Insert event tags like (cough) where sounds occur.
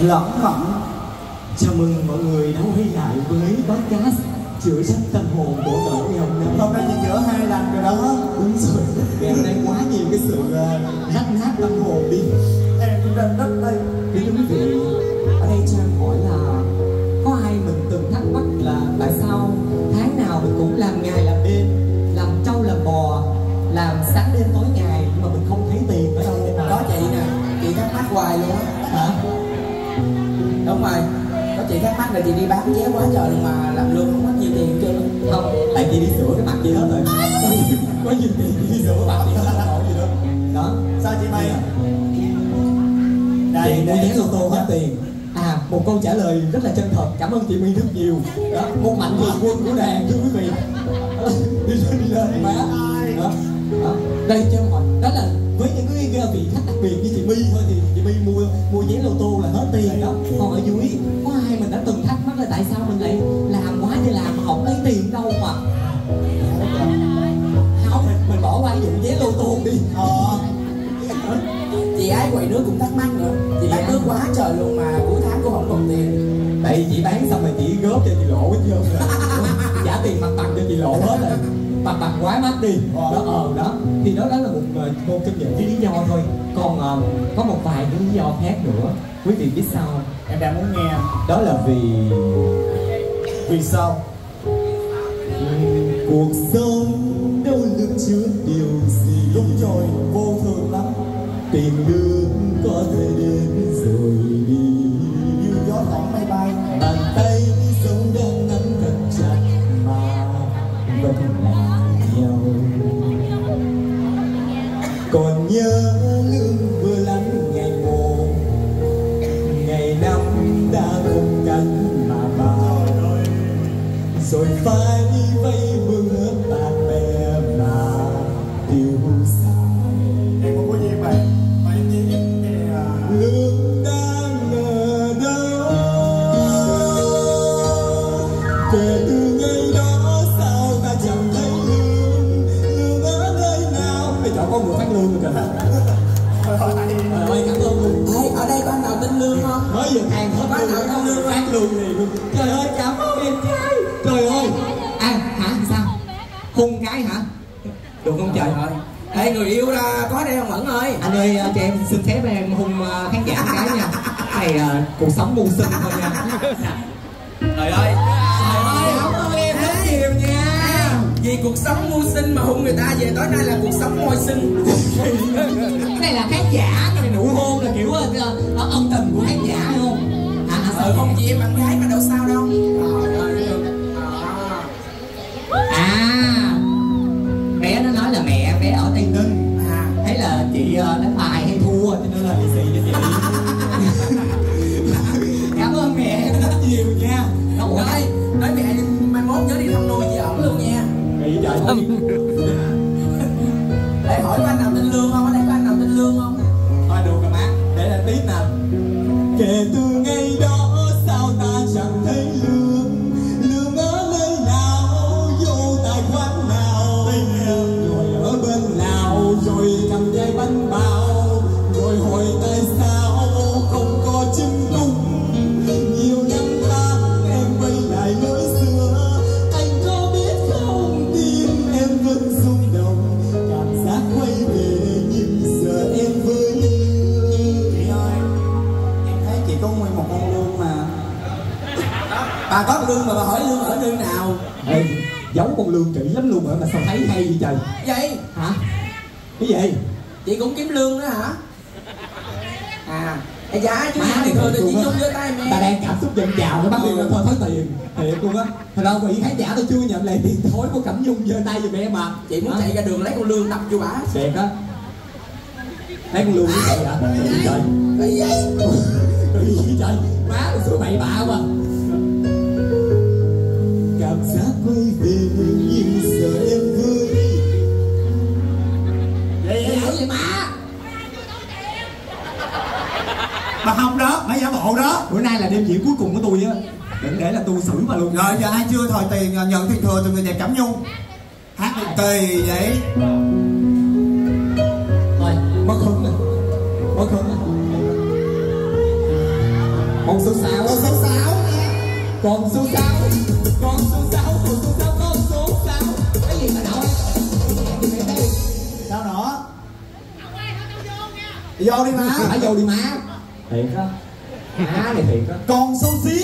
lỏng mỏng chào mừng mọi người đã quay lại với podcast chữa sách tâm hồn của cậu hồng năm hôm nay chị chữa hai lần rồi đó. Đúng rồi. Ngày hôm nay quá nhiều cái sự uh, rách nát tâm hồn đi. Em cũng đang rất đây. Kính thưa quý vị, ở đây em hỏi là có ai mình từng thắc mắc là tại sao tháng nào mình cũng làm ngày làm đêm, làm trâu làm bò, làm sáng đêm tối ngày nhưng mà mình không thấy tiền ở đâu? Có chị nè. Chị thắc mắc hoài luôn á. Hả? Đúng rồi có chị thắc mắc là chị đi bán vé quá trời luôn mà làm lương không mất nhiều tiền chưa Không, tại chị đi sửa cái mặt chị hết rồi. (laughs) có nhiều tiền chị đi sửa cái mặt chị rồi gì đâu. Đó. sao chị may Chị mua vé lô tô hết tiền. À, một câu trả lời rất là chân thật. Cảm ơn chị My rất nhiều. Đó, một mạnh thường quân của đàn thưa quý vị. đi lên đi lên má. Đó. Đó. Đây cho hỏi, đó là khách đặc biệt như chị My thôi thì chị My mua mua vé lô tô là hết tiền đó. Còn ở dưới có ai mình đã từng thắc mắc là tại sao mình lại làm quá thì làm mà không lấy tiền đâu mà? Không mình, mình bỏ qua vụ vé lô tô đi. Ờ. Chị ái quầy nước cũng thắc mắc nữa. Chị bán nước quá trời luôn mà cuối tháng cũng không còn tiền. Tại vì chị bán xong rồi chị góp cho chị lộ hết trơn rồi trả tiền mặt bằng cho chị lộ hết rồi mặt bằng quá mắc đi. Đó ờ đó. Thì đó đó là một ờ, một trong những cái lý do thôi. Còn ờ, có một vài cái lý do khác nữa. Quý vị biết sao không? em đang muốn nghe. Đó là vì vì sao? Cuộc sống đâu luôn chứa điều nhớ lương vừa lắng ngày một ngày năm đã không cánh mà bao. Rồi phải không mới vừa hàng hết lương lương, phát lương phát lương liền luôn trời ơi cảm ơn em trai trời ơi. À hả? Sao? Hôn cái hả? Được không trời? Ơi Ê người yêu là có đây không Mẫn ơi? Anh ơi ờ, cho em xin phép em hung ờ, khán giả cái nha. Này ờ, cuộc sống mưu sinh thôi nha. Trời ơi vì cuộc sống mưu sinh mà hung người ta về tối nay là cuộc sống môi sinh. (laughs) Cái này là khán giả cái này nụ hôn là kiểu ờ, ờ, ân tình của khán giả hả hả ờ sao không chị em bạn gái mà đâu sao đâu. À bé nó nói là mẹ bé ở tây ninh. À. Thấy là chị ờ, đánh bài hay thua cho nên là xì cho chị. (laughs) Cảm ơn mẹ rất nhiều nha. Rồi ơi nói mẹ mai mốt nhớ đi thăm nuôi chị luôn nha 참. Bà có lương mà bà hỏi lương ở nơi nào? Ê, giấu con lương kỹ lắm luôn rồi mà sao thấy hay vậy trời? Vậy? Hả? Cái gì? Chị cũng kiếm lương đó hả? À dạ chú Má thì thì chị luôn chung với tay ta mẹ đang cảm xúc dâng trào nó bắt đi Ừ. thôi thối tiền thiệt luôn á. Thật ra vị khán giả tôi chưa nhận lại tiền thối của cẩm nhung giơ tay giùm em mà. Chị muốn Hả? chạy ra đường lấy con lương đập vô bả. Đẹp á. Lấy con lương như vậy hả? Trời. Trời. Má tôi sửa bậy bạ cảm giác quay về nhưng giờ em với vậy vậy Vậy vậy má. Mà không đó mấy giả bộ đó. Bữa nay là đêm diễn cuối cùng của tôi á. Đừng để là tôi xử mà luôn. Rồi giờ ai chưa thòi tiền nhận tiền thừa từ người đẹp cẩm nhung. Hát kỳ vậy. Thôi mất hứng rồi. Mất hứng rồi. Con số sáu con số 6 con số sáu con số sáu con số sáu con số sáu cái gì mà nói? Sao nữa vô đi má phải vô đi má. Thiệt á. Má này thiệt á. Con số xít